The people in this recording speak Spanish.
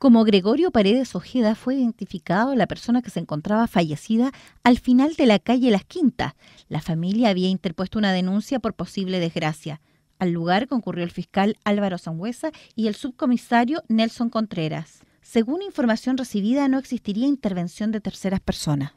Como Gregorio Paredes Ojeda fue identificado la persona que se encontraba fallecida al final de la calle Las Quintas. La familia había interpuesto una denuncia por posible desgracia. Al lugar concurrió el fiscal Álvaro Sangüesa y el subcomisario Nelson Contreras. Según información recibida, no existiría intervención de terceras personas.